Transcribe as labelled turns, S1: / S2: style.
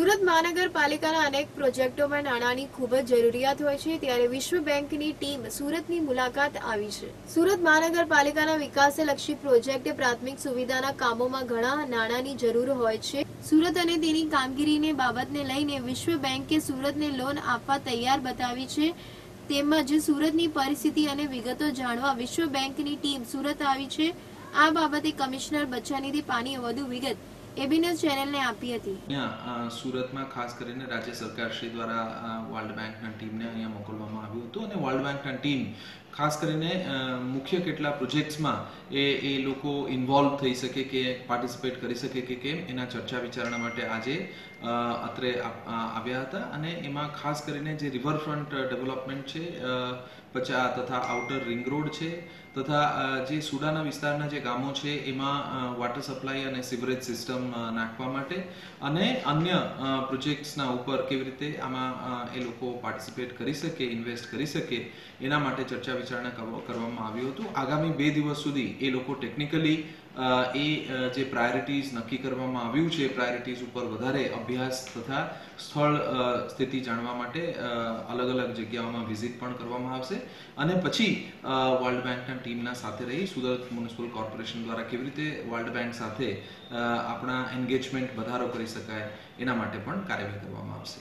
S1: સુરત મહાનગરપાલિકાના અનેક પ્રોજેક્ટોમાં નાણાંની ખૂબ જ જરૂરિયાત હોય છે, ત્યારે વિશ્વ બેંકની ટીમ સુરતની મુલાકાત આવી છે. સુરત મહાનગરપાલિકાના વિકાસલક્ષી પ્રોજેક્ટ પ્રાથમિક સુવિધાના કામોમાં ઘણા નાણાંની જરૂર હોય છે. સુરત અને તેની કામગીરીને બાબતને લઈને વિશ્વ બેંકે સુરતને લોન આપવા તૈયાર બતાવી છે. તેમજ સુરતની પરિસ્થિતિ અને વિગતો જાણવા વિશ્વ બેંકની ટીમ સુરત આવી છે. આ બાબતે કમિશનર બચ્ચાનિધિ પાનીએ વધુ વિગત એબીન્યુઝ ચેનલને આપી હતી.
S2: સુરતમાં ખાસ કરીને રાજ્ય સરકાર શ્રી દ્વારા વર્લ્ડ બેંકના ટીમને અહીંયા મોકલવામાં આવ્યું હતું અને વર્લ્ડ બેંકના ટીમ ખાસ કરીને મુખ્ય કેટલા પ્રોજેક્ટ્સમાં એ એ લોકો ઇન્વોલ્વ થઈ શકે કે પાર્ટિસિપેટ કરી શકે કે કેમ, એના ચર્ચા વિચારણા માટે આજે અત્રે આવ્યા હતા. અને એમાં ખાસ કરીને જે રિવરફ્રન્ટ ડેવલપમેન્ટ છે પછી પચા તથા આઉટર રિંગ રોડ છે, તથા જે સુડાના વિસ્તારના જે ગામો છે, એમાં વોટર સપ્લાય અને સિવરેજ સિસ્ટમ નાખવા માટે અને અન્ય પ્રોજેક્ટ્સના ઉપર કેવી રીતે આમાં એ લોકો પાર્ટિસિપેટ કરી શકે ઇન્વેસ્ટ કરી શકે, એના માટે ચર્ચા વિચારણા કરવ- કરવામાં આવ્યું હતું. આગામી બે દિવસ સુધી એ લોકો ટેકનિકલી એ જે પ્રાયોરિટીઝ નક્કી કરવામાં આવ્યું છે પ્રાયોરિટીઝ ઉપર વધારે અભ્યાસ તથા સ્થળ સ્થિતિ જાણવા માટે અલગ અલગ જગ્યાઓમાં વિઝિટ પણ કરવામાં આવશે. અને પછી વર્લ્ડ બેંકના ટીમના સાથે રહી સુરત મ્યુનિસિપલ કોર્પોરેશન દ્વારા કેવી રીતે વર્લ્ડ બેંક સાથે આપણા એન્ગેજમેન્ટ વધારો કરી શકાય, એના માટે પણ કાર્યવાહી કરવામાં આવશે.